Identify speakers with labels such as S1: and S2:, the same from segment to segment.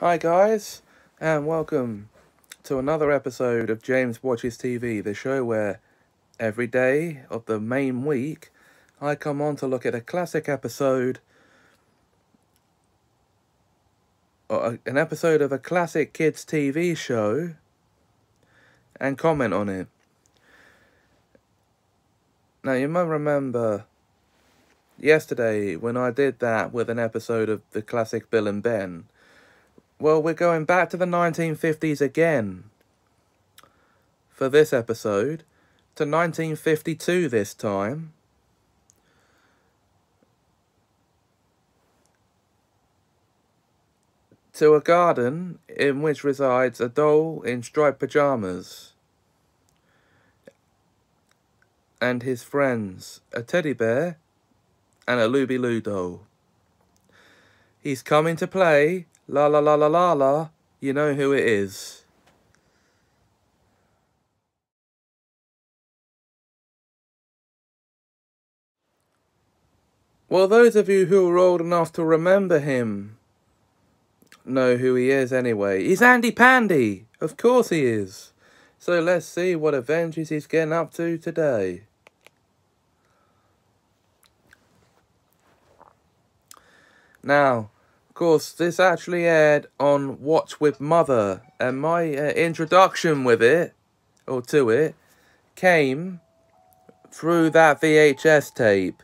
S1: Hi, guys, and welcome to another episode of James Watches TV, the show where every day of the main week I come on to look at a classic episode, or an episode of a classic kids' TV show, and comment on it. Now, you might remember yesterday when I did that with an episode of the classic Bill and Ben. Well, we're going back to the 1950s again for this episode, to 1952 this time. To a garden in which resides a doll in striped pajamas and his friends, a teddy bear and a Looby Loo doll. He's coming to play La la la la la la. You know who it is. Well, those of you who are old enough to remember him know who he is anyway. He's Andy Pandy. Of course he is. So let's see what adventures he's getting up to today. Now, course, this actually aired on Watch with Mother, and my uh, introduction with it, or to it, came through that VHS tape.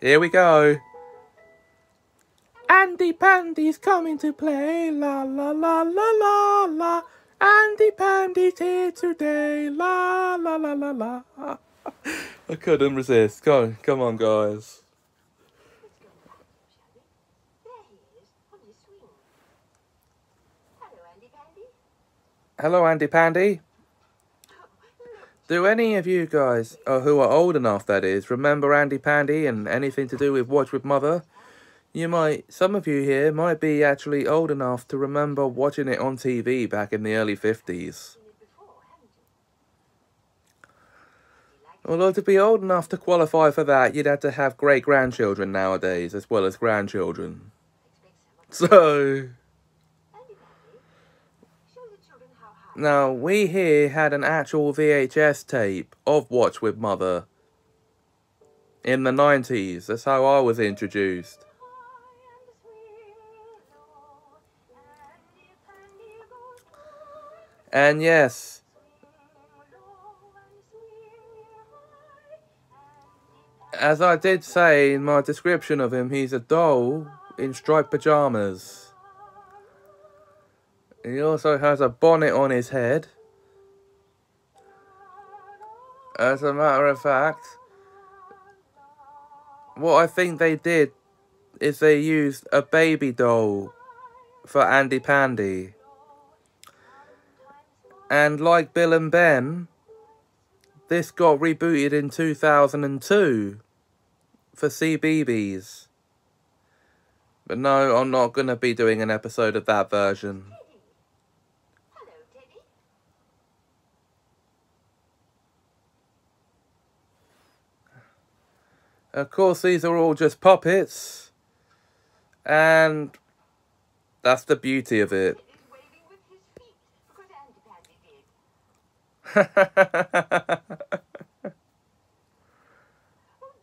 S1: Here we go. Andy Pandy's coming to play. La la la la la la. Andy Pandy's here today. La la la la la. I couldn't resist. Go come on, guys.
S2: There he is, on his swing. Hello, Andy Pandy.
S1: Do any of you guys, or who are old enough, that is, remember Andy Pandy and anything to do with Watch with Mother? You might, some of you here might be actually old enough to remember watching it on TV back in the early 50s.
S2: Seen it before, haven't you?
S1: Although to be old enough to qualify for that, you'd have to have great grandchildren nowadays, as well as grandchildren. So,
S2: Andy Pandy. Show the children how high.
S1: Now we here had an actual VHS tape of Watch with Mother in the 90s. That's how I was introduced. And yes, as I did say in my description of him, he's a doll in striped pajamas. He also has a bonnet on his head. As a matter of fact, what I think they did is they used a baby doll for Andy Pandy. And like Bill and Ben, this got rebooted in 2002 for CBeebies. But no, I'm not going to be doing an episode of that version. Of course, these are all just puppets. And that's the beauty of it.
S2: Teddy's waving with his feet, because Andy Pandy did.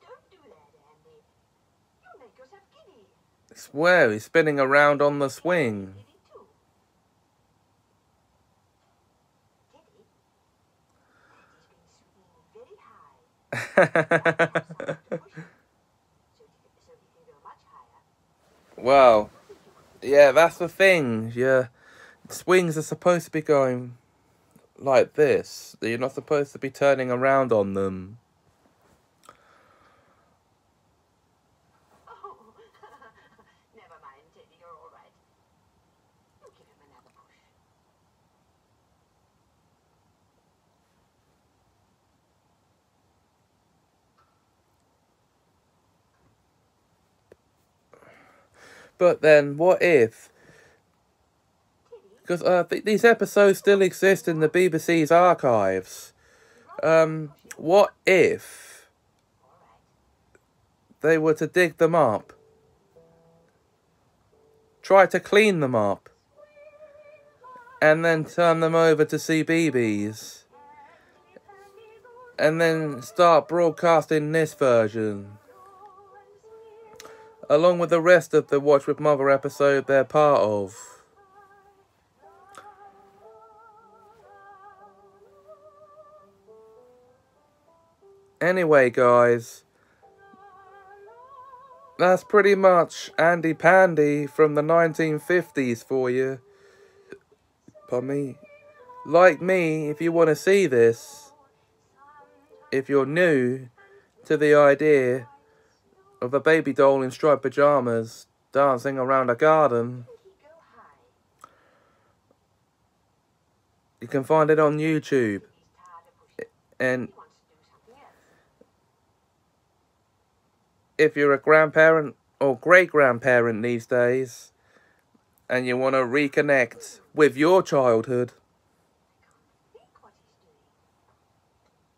S2: Don't do that, Andy. You'll make yourself giddy.
S1: Swear, he's spinning around on the swing.
S2: Giddy too. Teddy. Teddy's been swinging very high. So he can, so he can go much higher.
S1: Well, yeah, that's the thing. Yeah, swings are supposed to be going like this. You're not supposed to be turning around on them.
S2: Oh, never mind, Teddy. You're all right. You give him another push.
S1: But then, what if? Because uh, th- these episodes still exist in the BBC's archives. Um, what if they were to dig them up? Try to clean them up. And then turn them over to CBeebies. And then start broadcasting this version. Along with the rest of the Watch with Mother episode they're part of. Anyway, guys, that's pretty much Andy Pandy from the 1950s for you. Pardon me. Like me, if you want to see this, if you're new to the idea of a baby doll in striped pajamas dancing around a garden, you can find it on YouTube. And if you're a grandparent or great grandparent these days and you want to reconnect with your childhood,
S2: Think what he's doing.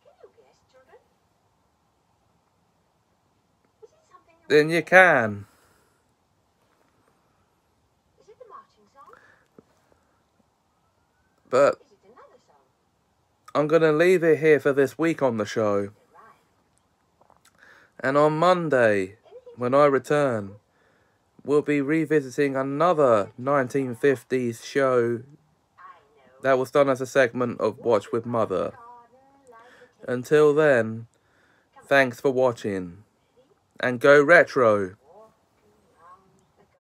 S2: Can you guess, children? Is it something that-
S1: then you can.
S2: Is it the marching song?
S1: But
S2: Is it another song?
S1: I'm going to leave it here for this week on the show. And on Monday, when I return, we'll be revisiting another 1950s show that was done as a segment of Watch with Mother.
S2: Garden like a
S1: Until then, thanks for watching. And go retro.